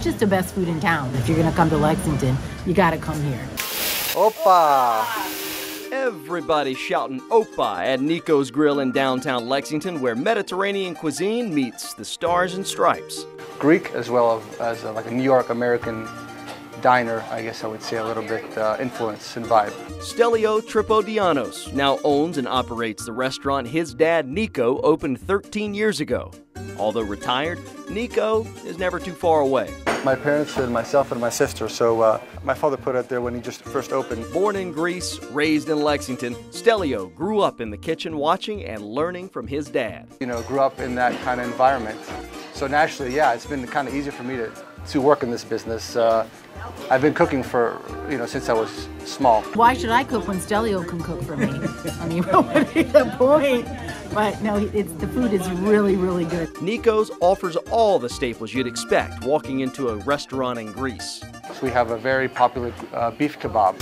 It's just the best food in town. If you're gonna come to Lexington, you gotta come here. Opa! Everybody shouting Opa at Niko's Grille in downtown Lexington, where Mediterranean cuisine meets the stars and stripes. Greek as well as uh, like a New York American diner, I guess I would say a little bit uh, influence and vibe. Stelio Tripodianos now owns and operates the restaurant his dad Niko opened 13 years ago. Although retired, Niko is never too far away. My parents and myself and my sister, so uh, my father put it there when he just first opened. Born in Greece, raised in Lexington, Stelio grew up in the kitchen watching and learning from his dad. You know, grew up in that kind of environment. So naturally, yeah, it's been kind of easier for me to, to work in this business. Uh, I've been cooking for, you know, since I was small. Why should I cook when Stelio can cook for me? I mean, what would be the point? But no, it's, the food is really, really good. Niko's offers all the staples you'd expect walking into a restaurant in Greece. So we have a very popular uh, beef kebab.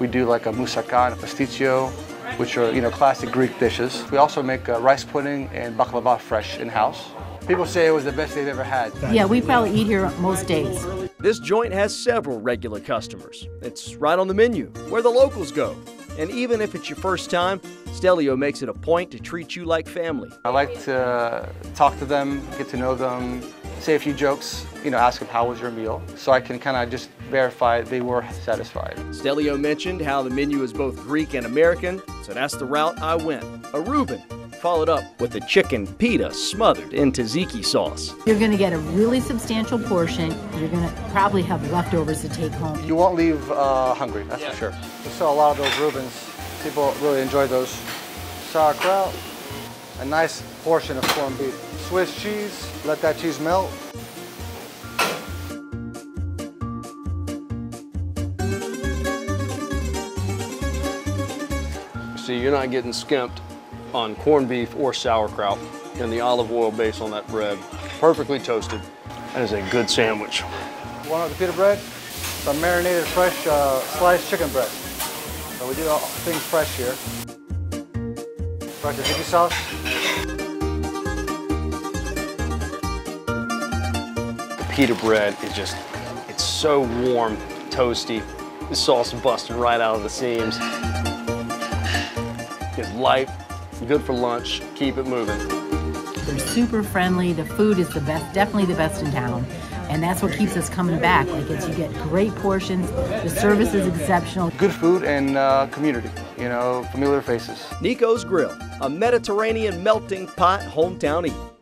We do like a moussaka and a pastitsio, which are, you know, classic Greek dishes. We also make uh, rice pudding and baklava fresh in-house. People say it was the best they've ever had. Yeah, we probably eat here most days. This joint has several regular customers. It's right on the menu, where the locals go. And even if it's your first time, Stelio makes it a point to treat you like family. I like to talk to them, get to know them, say a few jokes, you know, ask them how was your meal, so I can kind of just verify they were satisfied. Stelio mentioned how the menu is both Greek and American, so that's the route I went. A Reuben, followed up with a chicken pita smothered in tzatziki sauce. You're gonna get a really substantial portion. You're gonna probably have leftovers to take home. You won't leave uh, hungry, that's yeah. for sure. We saw a lot of those Reubens. People really enjoy those. Sauerkraut, a nice portion of corned beef. Swiss cheese, let that cheese melt. See, you're not getting skimped on corned beef or sauerkraut and the olive oil base on that bread. Perfectly toasted. That is a good sandwich. One of the pita bread, some marinated fresh uh, sliced chicken breast. So we do all things fresh here. Fresh tzatziki sauce. The pita bread is just, it's so warm, toasty. The sauce busting right out of the seams. It's light, good for lunch, keep it moving. They're super friendly, the food is the best, definitely the best in town and that's what keeps us coming back. Like it's you get great portions, the service is exceptional. Good food and uh, community, you know, familiar faces. Niko's Grille, a Mediterranean melting pot hometown eat.